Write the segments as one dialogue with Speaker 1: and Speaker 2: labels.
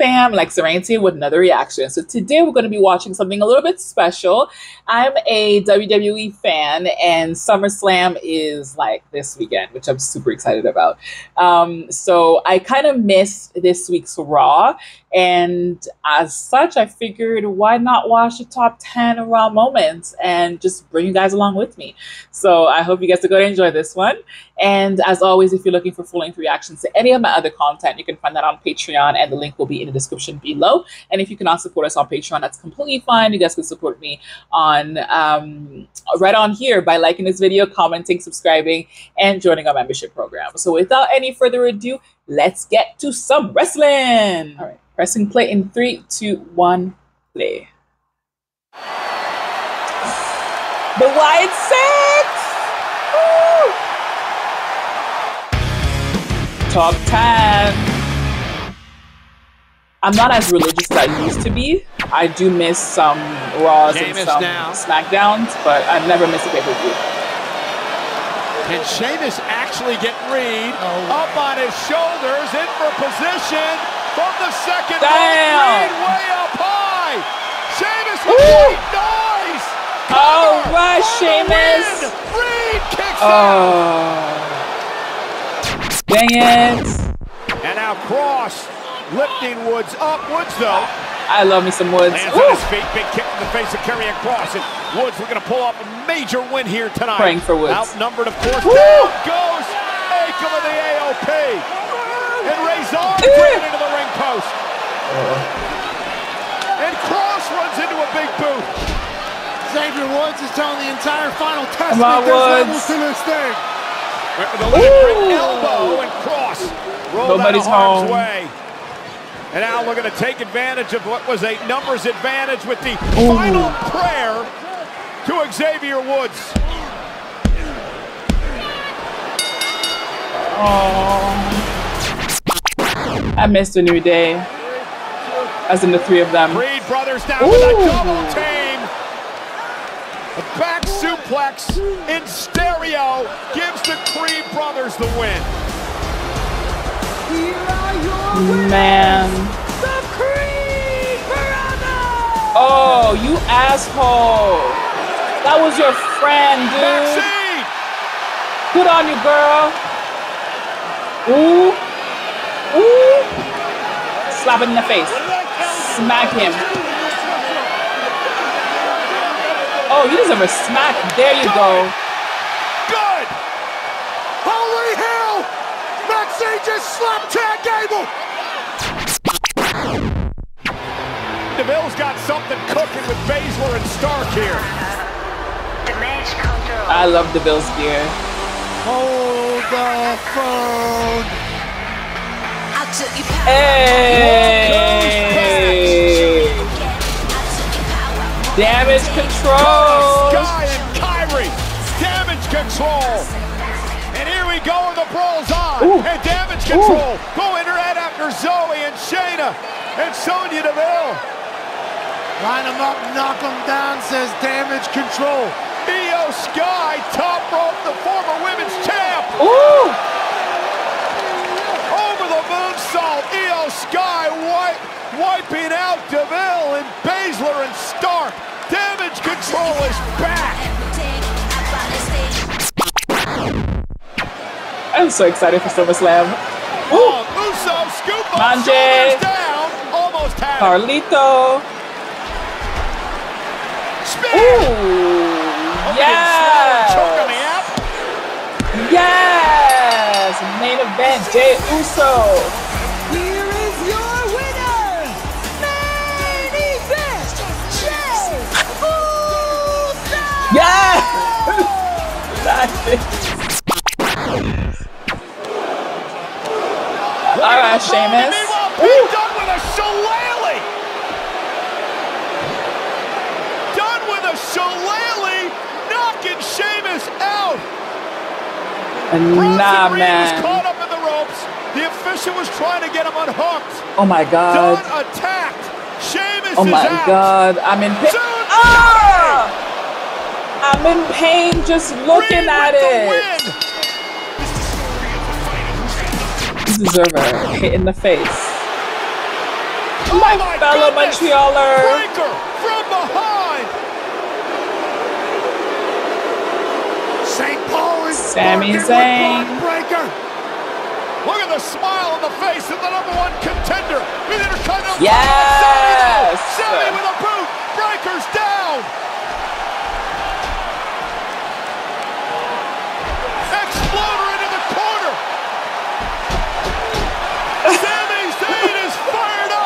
Speaker 1: fam, like Serenity with another reaction. So today we're going to be watching something a little bit special. I'm a WWE fan and SummerSlam is like this weekend, which I'm super excited about. Um, so I kind of missed this week's Raw and as such, I figured why not watch the top 10 Raw moments and just bring you guys along with me. So I hope you guys are going to enjoy this one. And as always, if you're looking for full length reactions to any of my other content, you can find that on Patreon, and the link will be in the description below. And if you cannot support us on Patreon, that's completely fine. You guys can support me on um, right on here by liking this video, commenting, subscribing, and joining our membership program. So without any further ado, let's get to some wrestling. All right. Pressing play in three, two, one, play. The Wyatt Six! Top 10. I'm not as religious as I used to be. I do miss some Raws and some now. SmackDowns, but I've never miss a pay-per-view.
Speaker 2: Can Sheamus actually get Reed oh. up on his shoulders, in for position? from the second
Speaker 1: Damn.
Speaker 2: way up high. Sheamus with great noise.
Speaker 1: Oh, All right, Sheamus.
Speaker 2: Reed kicks
Speaker 1: oh. out. Dang it.
Speaker 2: And now Kross lifting Woods up. Woods, though.
Speaker 1: I love me some Woods.
Speaker 2: Lands on his feet. Big kick in the face of Karrion Kross. And Woods, we're going to pull off a major win here tonight.
Speaker 1: Praying for Woods.
Speaker 2: Outnumbered, of course. Woo! Down goes Akam of the AOP. And Rezar into the ring post. Uh-oh. And Kross runs into a big boot.
Speaker 3: Xavier Woods is telling the entire final testament there's levels to this thing.
Speaker 2: The elbow and Kross rolled
Speaker 1: Nobody's
Speaker 2: out
Speaker 1: home.
Speaker 2: way. And now looking to take advantage of what was a numbers advantage with the Ooh. final prayer to Xavier Woods.
Speaker 1: Oh. I missed a new day. As in the three of them.
Speaker 2: Creed brothers down Ooh. with a double team. A suplex in stereo gives the Creed brothers the win.
Speaker 1: Man. The Creed brothers! Oh, you asshole. That was your friend, dude.
Speaker 2: Maxxine.
Speaker 1: Good on you, girl. Ooh. Ooh. Slap him in the face. Smack him. Oh, you deserve a smack. There you go.
Speaker 2: Good. Holy hell. Maxxine just slapped Chad Gable. DeVille's got something cooking with Baszler and Stark here.
Speaker 1: I love DeVille's gear.
Speaker 3: Hold the phone.
Speaker 1: Hey! Damage control!
Speaker 2: Sky and Kairi! Damage control! And here we go with the brawls on! Ooh. And damage control! Ooh. Go right after Zoe and Shayna and Sonya Deville!
Speaker 3: Line them up, knock them down, says damage control.
Speaker 2: Iyo Sky, top rope, the former women's champ!
Speaker 1: Ooh!
Speaker 2: moonsault. Iyo Sky wipe, wiping out DeVille and Baszler and Stark. Damage control is back.
Speaker 1: I'm so excited for SummerSlam.
Speaker 2: Oh, Uso scoop
Speaker 1: Manje.
Speaker 2: down. Almost had
Speaker 1: Carlito.
Speaker 2: Spin.
Speaker 1: Ooh. Yes. Yes. Main event. Jey Uso. All right, Sheamus.
Speaker 2: Dunne with a shillelagh. Dunne with a shillelagh, knocking Sheamus out.
Speaker 1: Nah, man.
Speaker 2: Was caught up in the ropes. The official was trying to get him unhooked.
Speaker 1: Oh my God.
Speaker 2: Dunne attacked. Sheamus
Speaker 1: oh my. God. I'm in pain. Ah! I'm in pain just looking at it. You deserve a hit in the face. my, oh my fellow goodness. Montrealer.
Speaker 2: Breakker from behind.
Speaker 3: St. Paul is
Speaker 1: Sami Zayn.
Speaker 3: Breakker.
Speaker 2: Look at the smile on the face of the number one contender.
Speaker 1: Yes.
Speaker 2: Sami with a boot. Breakker's down.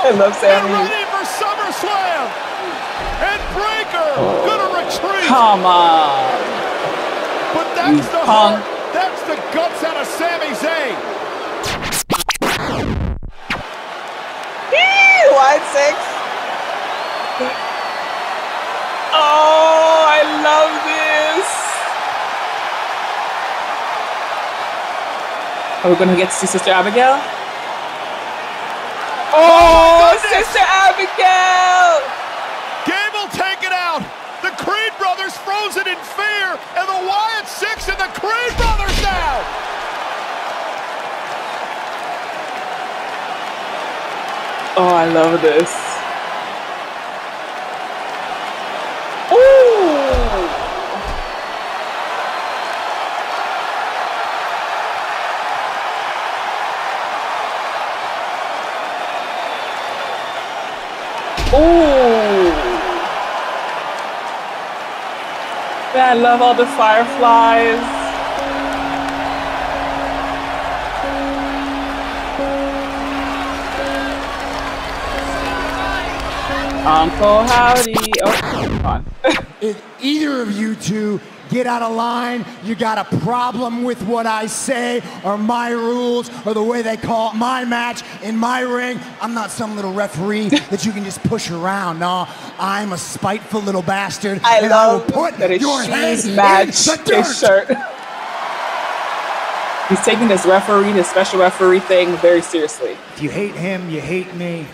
Speaker 1: I love.
Speaker 2: And ready for SummerSlam. And Breakker oh. gonna retreat.
Speaker 1: Come on.
Speaker 2: But that's you the punk. heart. That's the guts out of Sami Zayn.
Speaker 1: Wyatt Six. Oh, I love this. Are we gonna get to see Sister Abigail? Oh, oh Sister Abigail!
Speaker 2: Gable taken out. The Creed brothers frozen in fear, and the Wyatt Six and the Creed brothers now.
Speaker 1: Oh, I love this. Ooh. Man, I love all the fireflies. Uncle Howdy. Oh, come on.
Speaker 3: if either of you two get out of line, you got a problem with what I say or my rules or the way they call it my match in my ring. I'm not some little referee that you can just push around. No, I'm a spiteful little bastard.
Speaker 1: I and love
Speaker 3: I will put
Speaker 1: that
Speaker 3: your
Speaker 1: head match his shirt. He's taking this referee, this special referee thing very seriously.
Speaker 3: If you hate him, you hate me.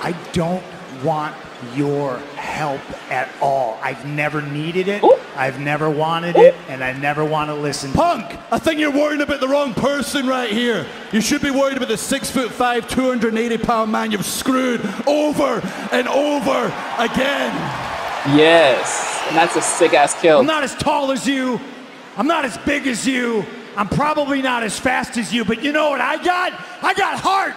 Speaker 3: I don't want your help at all. I've never needed it. Ooh. I've never wanted Ooh. it, and I never want to listen.
Speaker 4: Punk, I think you're worried about the wrong person right here. You should be worried about the six foot five, 280 pound man you've screwed over and over again.
Speaker 1: Yes, and that's a sick ass kill.
Speaker 3: I'm not as tall as you. I'm not as big as you. I'm probably not as fast as you, but you know what I got? I got heart.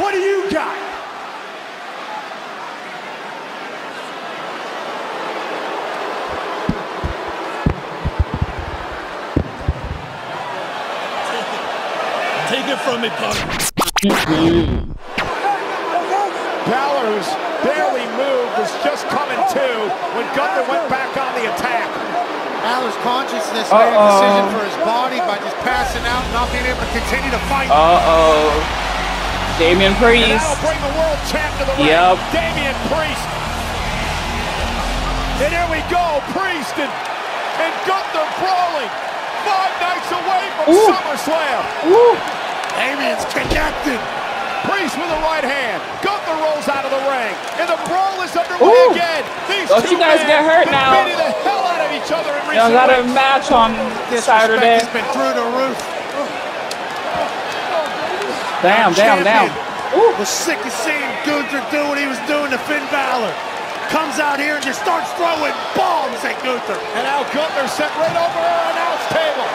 Speaker 3: What do you got?
Speaker 4: Take it from me, punk.
Speaker 2: Balor, who's barely moved, was just coming to when Gunther went back on the attack.
Speaker 3: Balor's consciousness uh -oh. made a decision for his body by just passing out, not being able to continue to fight.
Speaker 1: Uh-oh. Damian Priest. And
Speaker 2: bring the world champ to the ring.
Speaker 1: Yep.
Speaker 2: Damian Priest. And here we go, Priest and, and Gunther brawling. Five nights away from Ooh. SummerSlam.
Speaker 1: Ooh.
Speaker 3: Damian's connected.
Speaker 2: Priest with the right hand. Gunther rolls out of the ring. And the brawl is underway Ooh. again. These
Speaker 1: Don't
Speaker 2: two
Speaker 1: you guys get hurt now.
Speaker 2: beating the hell out of each other in
Speaker 1: recent Y'all got a match on this Saturday.
Speaker 3: has been through the roof.
Speaker 1: Down, down, down.
Speaker 3: Ooh. Was sick of seeing Gunther do what he was doing to Finn Balor. Comes out here and just starts throwing bombs at Gunther.
Speaker 2: And now Gunther sent right over our announce table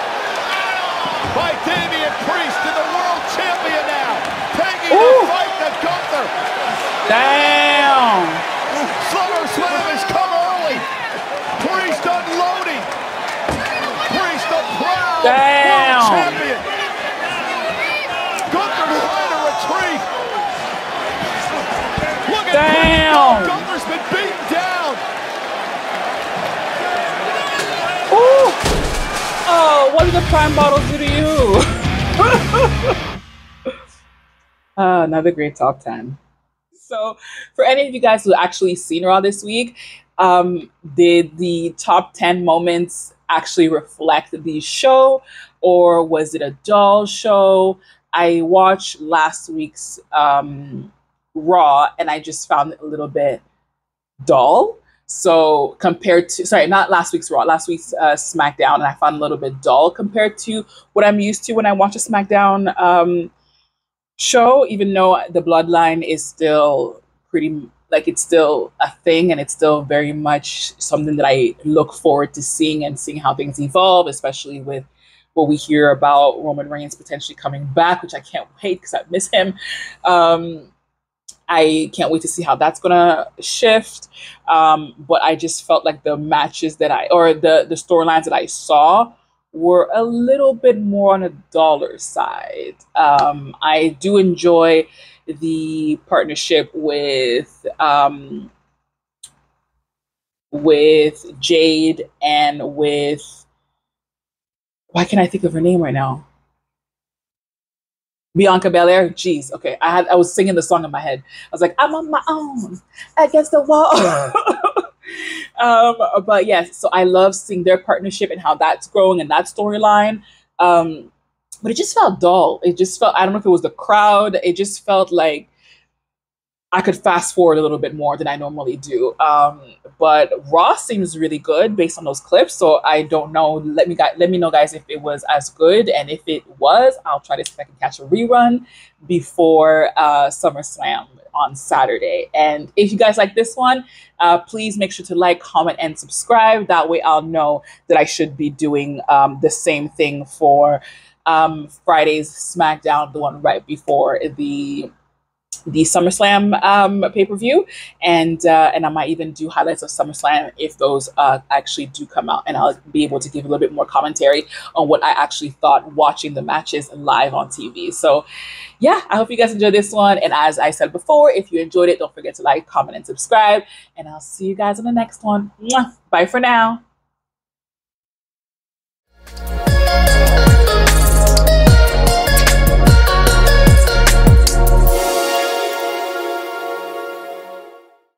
Speaker 2: by Damian Priest and the world champion now. Taking Ooh. the fight to Gunther.
Speaker 1: Damn.
Speaker 2: SummerSlam has come early. Priest unloading. Priest the proud
Speaker 1: Damn.
Speaker 2: world champion.
Speaker 1: down.
Speaker 2: Gunther's been beaten down.
Speaker 1: Ooh. Oh, what did the prime bottles do to you? uh, another great top 10. So, for any of you guys who actually seen Raw this week, um, did the top 10 moments actually reflect the show or was it a dull show? I watched last week's um, Raw, and I just found it a little bit dull. So compared to sorry, not last week's Raw, last week's uh, SmackDown, and I found a little bit dull compared to what I'm used to when I watch a SmackDown. Um, show, even though the bloodline is still pretty like it's still a thing and it's still very much something that I look forward to seeing and seeing how things evolve, especially with what we hear about Roman Reigns potentially coming back, which I can't wait because I miss him. Um, I can't wait to see how that's gonna shift. Um, but I just felt like the matches that I or the the storylines that I saw were a little bit more on a dollar side. Um, I do enjoy the partnership with um, with Jade and with why can't I think of her name right now? Bianca Belair. Jeez, okay. I had I was singing the song in my head. I was like, I'm on my own against the wall. um, but yes, so I love seeing their partnership and how that's growing and that storyline. Um, but it just felt dull. It just felt I don't know if it was the crowd. It just felt like I could fast forward a little bit more than I normally do. Um, but Raw seems really good based on those clips. So I don't know. Let me let me know, guys, if it was as good, and if it was, I'll try to see if I can catch a rerun before uh, SummerSlam on Saturday. And if you guys like this one, uh, please make sure to like, comment, and subscribe. That way, I'll know that I should be doing um, the same thing for um, Friday's SmackDown, the one right before the the SummerSlam um, pay per view, and uh, and I might even do highlights of SummerSlam if those uh, actually do come out, and I'll be able to give a little bit more commentary on what I actually thought watching the matches live on TV. So, yeah, I hope you guys enjoyed this one, and as I said before, if you enjoyed it, don't forget to like, comment, and subscribe, and I'll see you guys in the next one. Bye for now.